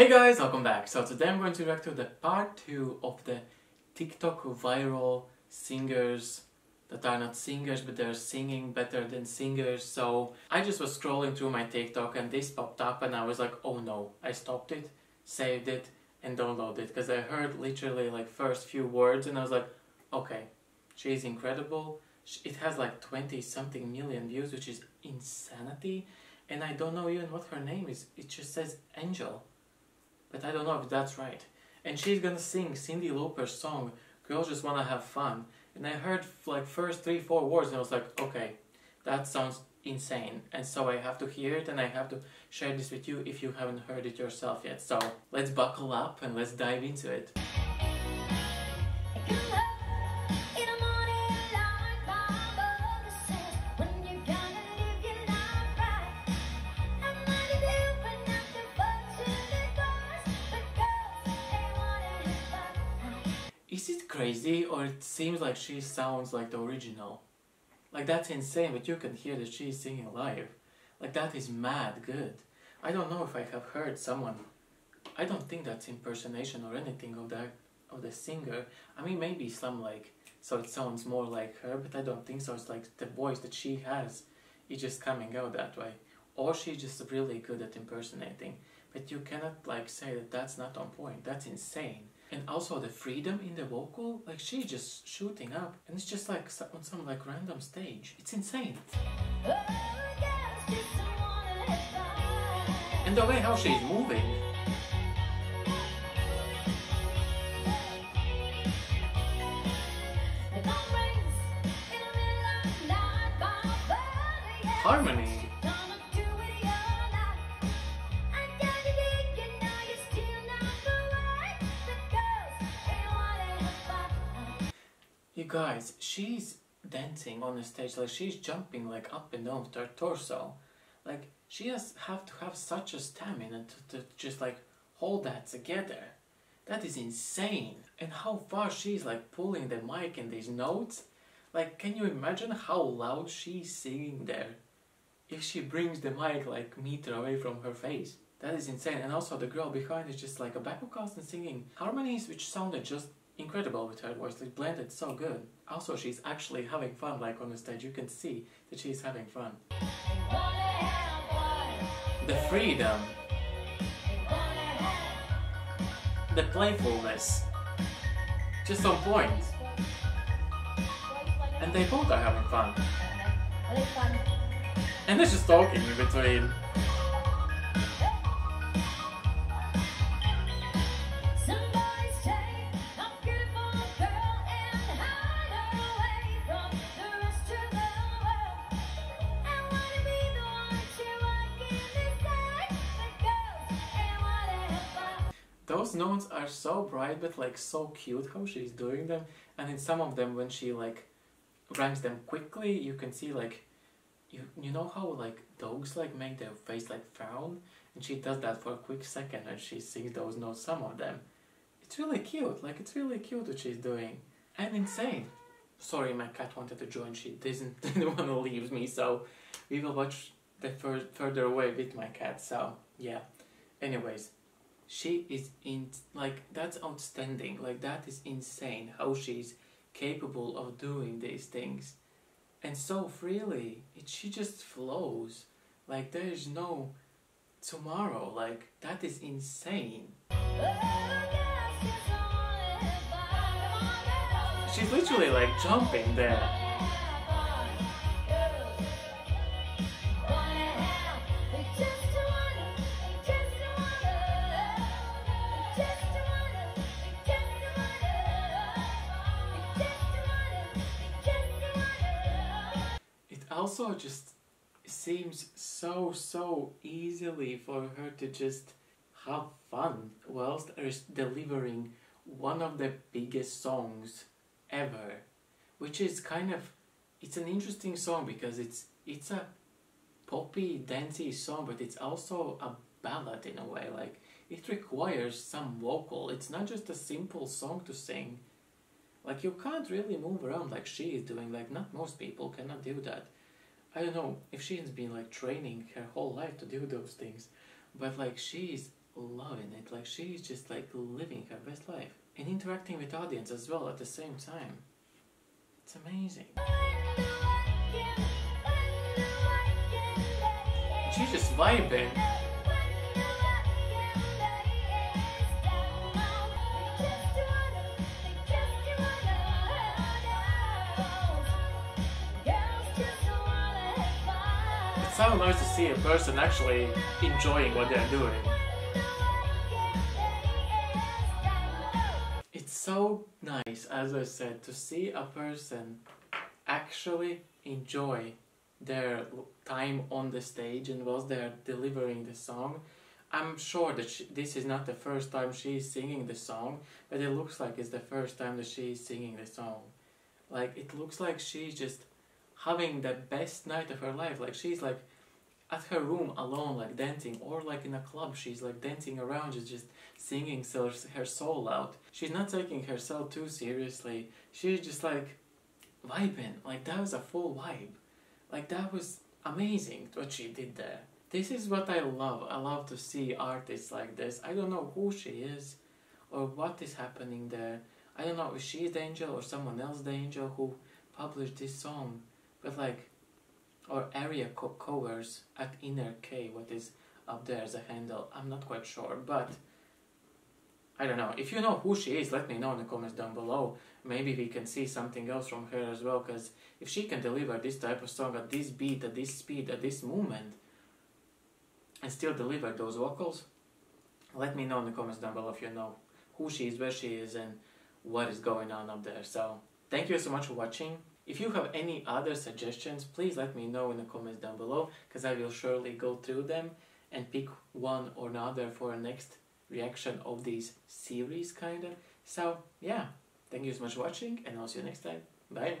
Hey guys, welcome back. So today I'm going to react to the part 2 of the TikTok viral singers that are not singers but they're singing better than singers. So I just was scrolling through my TikTok and this popped up and I was like, oh no. I stopped it, saved it and downloaded it because I heard literally like first few words and I was like, okay, she's incredible. It has like 20 something million views which is insanity and I don't know even what her name is. It just says Angel but I don't know if that's right. And she's gonna sing Cyndi Lauper's song, Girls Just Wanna Have Fun. And I heard like first three, four words and I was like, okay, that sounds insane. And so I have to hear it and I have to share this with you if you haven't heard it yourself yet. So let's buckle up and let's dive into it. Crazy or it seems like she sounds like the original. Like that's insane, but you can hear that she's singing live. Like that is mad good. I don't know if I have heard someone. I don't think that's impersonation or anything of that of the singer. I mean maybe some like so it sounds more like her, but I don't think so. It's like the voice that she has is just coming out that way. Or she's just really good at impersonating. But you cannot like say that that's not on point. That's insane and also the freedom in the vocal like she's just shooting up and it's just like on some like random stage. It's insane. And the way how she's moving. Harmony guys, she's dancing on the stage, like she's jumping like up and down with her torso. Like she has have to have such a stamina to, to just like hold that together. That is insane. And how far she's like pulling the mic in these notes. Like can you imagine how loud she's singing there? If she brings the mic like meter away from her face. That is insane. And also the girl behind is just like a backup cast and singing harmonies which sounded just incredible with her voice. It blended so good. Also, she's actually having fun, like on the stage. You can see that she's having fun. The freedom. The playfulness. Just on point. And they both are having fun. And they're just talking in between. Those notes are so bright but like so cute how she's doing them. And in some of them when she like rhymes them quickly you can see like you you know how like dogs like make their face like frown? And she does that for a quick second and she sings those notes some of them. It's really cute. Like it's really cute what she's doing. And insane. Sorry my cat wanted to join. She doesn't didn't want to leave me so we will watch the fur further away with my cat. So yeah. Anyways she is in like that's outstanding. Like that is insane how she's capable of doing these things. And so freely it she just flows. Like there is no tomorrow. Like that is insane. She's literally like jumping there also just seems so so easily for her to just have fun whilst er, delivering one of the biggest songs ever which is kind of it's an interesting song because it's it's a poppy dancey song but it's also a ballad in a way like it requires some vocal. It's not just a simple song to sing. Like you can't really move around like she is doing like not most people cannot do that I don't know if she has been like training her whole life to do those things, but like she's loving it. Like she's just like living her best life and interacting with audience as well at the same time. It's amazing. She's just vibing. So nice to see a person actually enjoying what they're doing. It's so nice, as I said, to see a person actually enjoy their time on the stage and was there delivering the song. I'm sure that she, this is not the first time she's singing the song, but it looks like it's the first time that she's singing the song. Like it looks like she's just having the best night of her life. Like she's like at her room alone, like dancing, or like in a club, she's like dancing around, just just singing so her soul out. She's not taking herself too seriously. She's just like vibing. Like that was a full vibe. Like that was amazing what she did there. This is what I love. I love to see artists like this. I don't know who she is or what is happening there. I don't know if she's the angel or someone else the angel who published this song. But like, or area co- covers at inner K, what is up there as a handle. I'm not quite sure, but I don't know. If you know who she is, let me know in the comments down below. Maybe we can see something else from her as well, because if she can deliver this type of song at this beat, at this speed, at this moment, and still deliver those vocals, let me know in the comments down below if you know who she is, where she is, and what is going on up there. So, thank you so much for watching. If you have any other suggestions, please let me know in the comments down below, because I will surely go through them and pick one or another for a next reaction of these series, kind of. So, yeah, thank you so much for watching, and I'll see you next time. Bye.